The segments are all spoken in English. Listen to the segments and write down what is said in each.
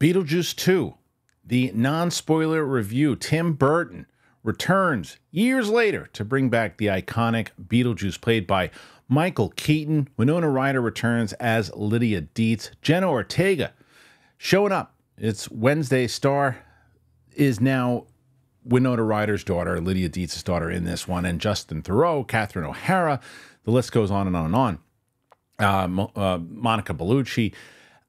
Beetlejuice 2, the non spoiler review. Tim Burton returns years later to bring back the iconic Beetlejuice, played by Michael Keaton. Winona Ryder returns as Lydia Deetz. Jenna Ortega showing up. It's Wednesday Star is now Winona Ryder's daughter, Lydia Deetz's daughter in this one, and Justin Theroux, Catherine O'Hara. The list goes on and on and on. Uh, uh, Monica Bellucci.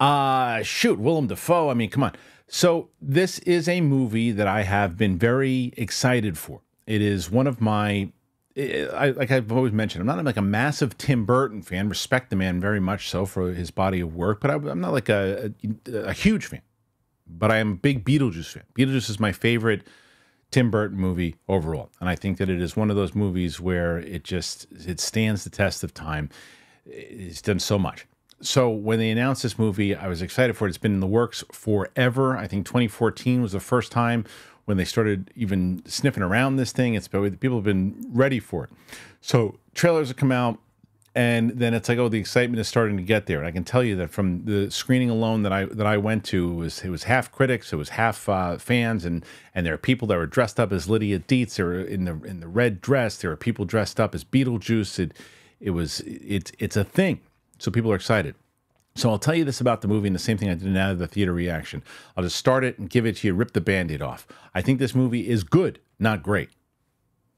Uh, shoot, Willem Dafoe. I mean, come on. So, this is a movie that I have been very excited for. It is one of my, I, like I've always mentioned, I'm not like a massive Tim Burton fan. Respect the man very much so for his body of work, but I, I'm not like a, a, a huge fan. But I am a big Beetlejuice fan. Beetlejuice is my favorite Tim Burton movie overall, and I think that it is one of those movies where it just it stands the test of time. It's done so much so when they announced this movie, I was excited for it. It's been in the works forever. I think 2014 was the first time when they started even sniffing around this thing. It's been, people have been ready for it. So trailers have come out, and then it's like, oh, the excitement is starting to get there. And I can tell you that from the screening alone that I that I went to, it was it was half critics, it was half uh, fans, and and there are people that were dressed up as Lydia. They were in the in the red dress. There are people dressed up as Beetlejuice. It it was it's it's a thing. So people are excited. So I'll tell you this about the movie and the same thing I did now the theater reaction. I'll just start it and give it to you, rip the band-aid off. I think this movie is good, not great.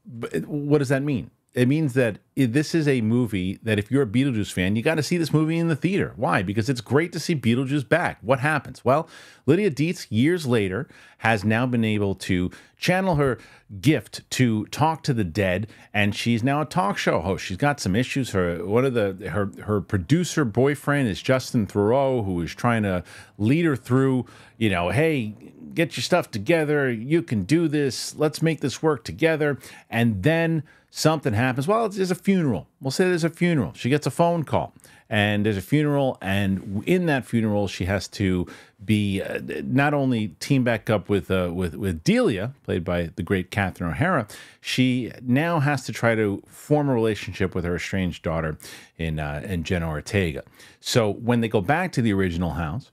But uh, what does that mean? It means that this is a movie that if you're a Beetlejuice fan, you got to see this movie in the theater. Why? Because it's great to see Beetlejuice back. What happens? Well, Lydia Deetz, years later, has now been able to channel her gift to talk to the dead, and she's now a talk show host. She's got some issues. Her one of the her her producer boyfriend is Justin Theroux, who is trying to lead her through. You know, hey, get your stuff together. You can do this. Let's make this work together. And then something happens. Well, there's a funeral. We'll say there's a funeral. She gets a phone call, and there's a funeral, and in that funeral, she has to be uh, not only team back up with uh, with with Delia, played by the great Catherine O'Hara. She now has to try to form a relationship with her estranged daughter in uh, in Jenna Ortega. So when they go back to the original house,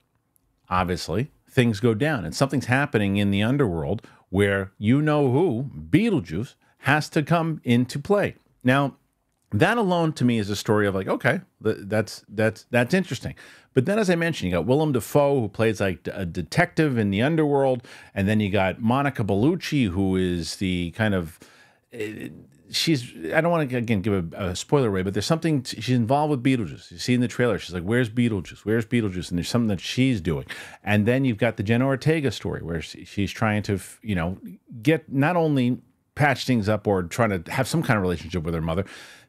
obviously things go down, and something's happening in the underworld where you know who Beetlejuice has to come into play. Now, that alone to me is a story of like, okay, that's that's that's interesting. But then, as I mentioned, you got Willem Dafoe who plays like a detective in the underworld, and then you got Monica Bellucci who is the kind of eh, she's I don't want to again give a, a, spoiler away, but there's something she's involved with Beetlejuice. You see in the trailer, she's like, "Where's Beetlejuice? Where's Beetlejuice?" And there's something that she's doing. And then you've got the Jenna Ortega story where she's trying to you know get not only patch things up or trying to have some kind of relationship with her mother,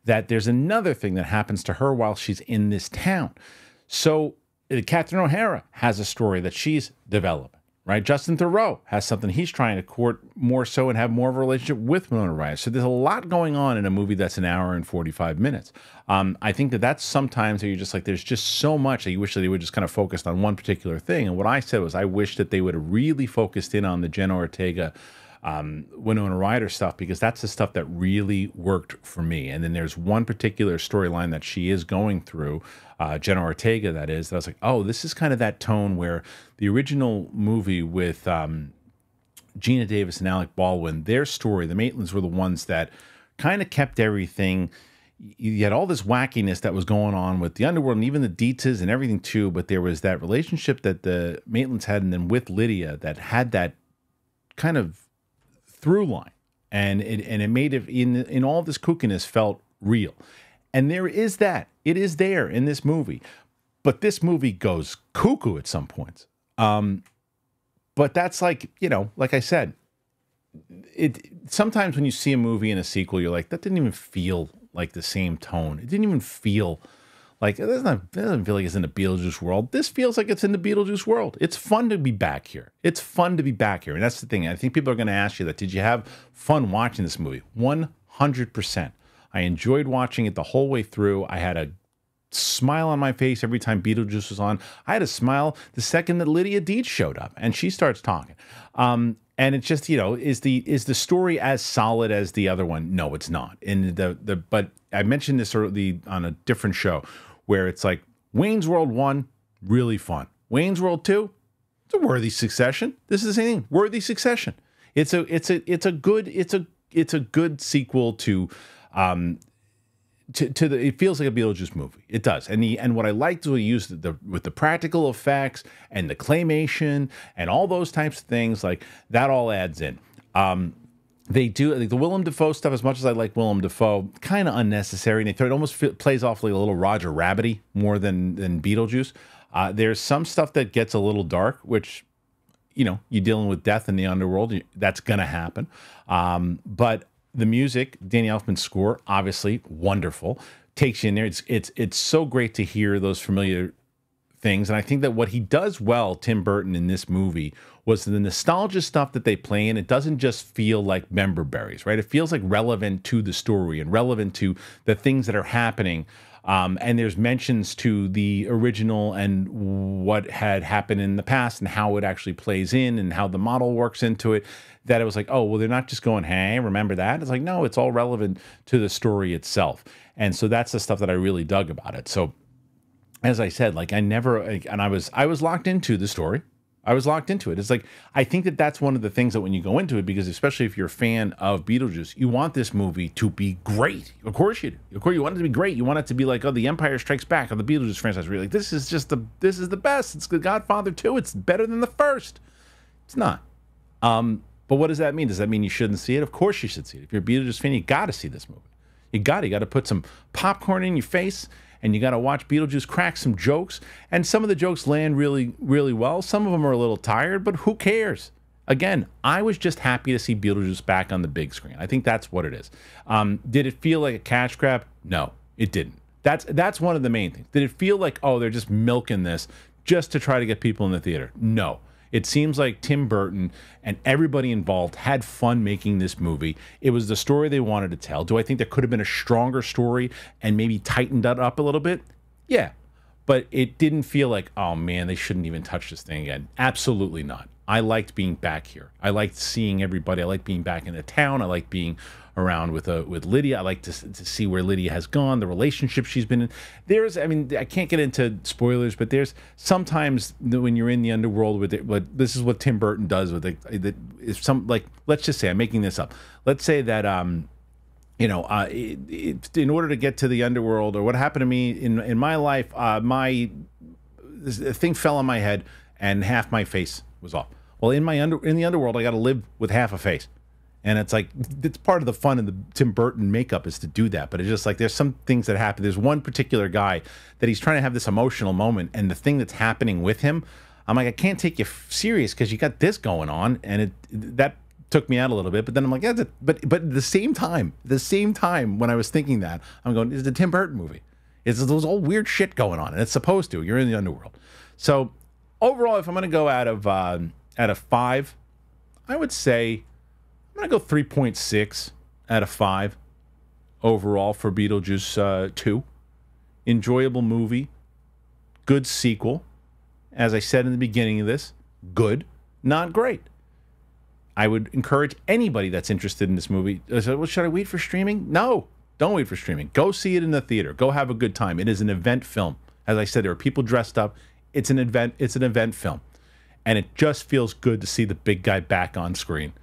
that there's another thing that happens to her while she's in this town. So uh, Catherine O'Hara has a story that she's developing, right? Justin Theroux has something he's trying to court more so and have more of a relationship with Winona Ryder. So there's a lot going on in a movie that's an hour and 45 minutes. Um, I think that that's sometimes that you're just like, there's just so much that you wish that they would just kind of focused on one particular thing. And what I said was, I wish that they would have really focused in on the Jenna Ortega um, Winona Ryder stuff because that's the stuff that really worked for me. And then there's one particular storyline that she is going through, uh, Jenna Ortega, that is, that I was like, oh, this is kind of that tone where the original movie with um, Geena Davis and Alec Baldwin, their story, the Maitlands were the ones that kind of kept everything you had all this wackiness that was going on with the underworld and even the Deetzes and everything too, but there was that relationship that the Maitlands had and then with Lydia that had that kind of through line, and it and it made it in in all this kookiness felt real, and there is that it is there in this movie, but this movie goes cuckoo at some points. Um, but that's like you know, like I said, it sometimes when you see a movie in a sequel, you're like that didn't even feel like the same tone. It didn't even feel like doesn't, it doesn't feel like it's in the Beetlejuice world. This feels like it's in the Beetlejuice world. It's fun to be back here. It's fun to be back here. And that's the thing. I think people are going to ask you that. Did you have fun watching this movie? 100%. I enjoyed watching it the whole way through. I had a smile on my face every time Beetlejuice was on. I had a smile the second that Lydia Deetz showed up and she starts talking. Um, and it's just you know is the is the story as solid as the other one? No, it's not. And the the but I mentioned this early on a different show where it's like Wayne's World 1, really fun. Wayne's World 2, It's a worthy succession. This is the same thing. Worthy succession. It's a it's a it's a good it's a it's a good sequel to um to, to the it feels like a Beetlejuice movie. It does. And the and what I liked was we used the with the practical effects and the claymation and all those types of things, like that all adds in. Um they do like the Willem Dafoe stuff as much as I like Willem Dafoe, kind of unnecessary. And it almost plays off like a little Roger Rabbity more than than Beetlejuice. Uh, there's some stuff that gets a little dark, which you know you're dealing with death in the underworld. That's gonna happen. Um, but the music, Danny Elfman's score, obviously wonderful, takes you in there. It's it's it's so great to hear those familiar things. And I think that what he does well, Tim Burton, in this movie was the nostalgia stuff that they play in. It doesn't just feel like member berries, right? It feels like relevant to the story and relevant to the things that are happening. Um, and there's mentions to the original and what had happened in the past and how it actually plays in and how the model works into it. That it was like, oh, well, they're not just going, hey, remember that? It's like, no, it's all relevant to the story itself. And so that's the stuff that I really dug about it. So as I said, like I never, and I was, I was locked into the story. I was locked into it. It's like I think that that's one of the things that when you go into it, because especially if you're a fan of Beetlejuice, you want this movie to be great. Of course you do. Of course you want it to be great. You want it to be like, oh, The Empire Strikes Back, or the Beetlejuice franchise. Really, like this is just the this is the best. It's the Godfather 2. It's better than the first. It's not. Um, but what does that mean? Does that mean you shouldn't see it? Of course you should see it. If you're a Beetlejuice fan, you got to see this movie. You got to. You got to put some popcorn in your face and you got to watch Beetlejuice crack some jokes. And some of the jokes land really, really well. Some of them are a little tired, but who cares? Again, I was just happy to see Beetlejuice back on the big screen. I think that's what it is. Um, did it feel like a cash grab? No, it didn't. That's that's one of the main things. Did it feel like oh they're just milking this just to try to get people in the theater? No. It seems like Tim Burton and everybody involved had fun making this movie. It was the story they wanted to tell. Do I think there could have been a stronger story and maybe tightened that up a little bit? Yeah. But it didn't feel like, oh man, they shouldn't even touch this thing again. Absolutely not. I liked being back here. I liked seeing everybody. I liked being back in the town. I liked being around with uh, with Lydia. I like to, to see where Lydia has gone, the relationship she's been in. There's, I mean, I can't get into spoilers, but there's sometimes when you're in the underworld with it, but this is what Tim Burton does with it. That if some like, let's just say I'm making this up. Let's say that um, you know, uh, it, it, in order to get to the underworld, or what happened to me in in my life, uh, my thing fell on my head and half my face was off. Well, in my under in the underworld, I got to live with half a face. And it's like it's part of the fun of the Tim Burton makeup is to do that. But it's just like there's some things that happen. There's one particular guy that he's trying to have this emotional moment, and the thing that's happening with him, I'm like, I can't take you serious because you got this going on, and it that took me out a little bit. But then I'm like, yeah, but but at the same time, the same time when I was thinking that, I'm going, it's a Tim Burton movie. It's those old weird shit going on, and it's supposed to. You're in the underworld. So overall, if I'm going to go out of uh, out of five, I would say I'm going to go 3.6 out of 5 overall for Beetlejuice uh, 2. Enjoyable movie. Good sequel. As I said in the beginning of this, good, not great. I would encourage anybody that's interested in this movie. Uh, well, should I wait for streaming? No, don't wait for streaming. Go see it in the theater. Go have a good time. It is an event film. As I said, there are people dressed up. It's an event. It's an event film, and it just feels good to see the big guy back on screen.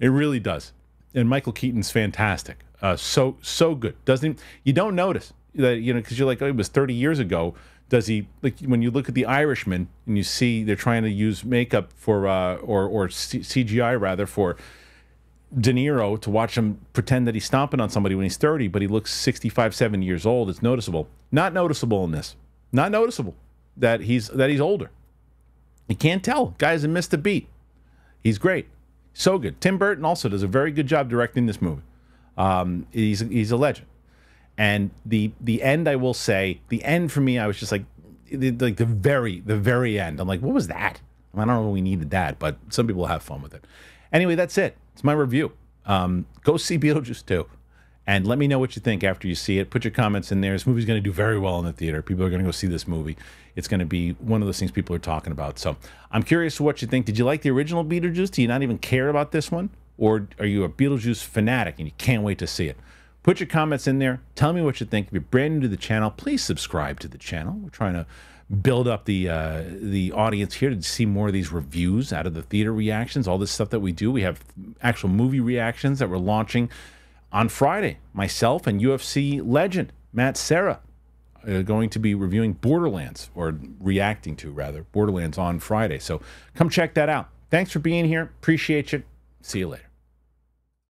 It really does. And Michael Keaton's fantastic. Uh, so so good. Doesn't you don't notice that you know because you're like oh, it was 30 years ago. Does he like when you look at the Irishman and you see they're trying to use makeup for uh, or or C- CGI rather for De Niro to watch him pretend that he's stomping on somebody when he's 30, but he looks 65, 70 years old. It's noticeable. Not noticeable in this. Not noticeable that he's that he's older. You can't tell. Guy hasn't missed a beat. He's great. So good. Tim Burton also does a very good job directing this movie. Um, he's he's a legend. And the the end, I will say, the end for me, I was just like, the, like the very the very end. I'm like, what was that? I don't know if we needed that, but some people have fun with it. Anyway, that's it. It's my review. Um, go see Beetlejuice 2. And let me know what you think after you see it. Put your comments in there. This movie's going to do very well in the theater. People are going to go see this movie. It's going to be one of those things people are talking about. So I'm curious what you think. Did you like the original Beetlejuice? Do you not even care about this one? Or are you a Beetlejuice fanatic and you can't wait to see it? Put your comments in there. Tell me what you think. If you're brand new to the channel, please subscribe to the channel. We're trying to build up the uh, the audience here to see more of these reviews out of the theater reactions, all this stuff that we do. We have actual movie reactions that we're launching on Friday. Myself and UFC legend Matt Serra are going to be reviewing Borderlands or reacting to rather Borderlands on Friday. So come check that out. Thanks for being here. Appreciate you. See you later.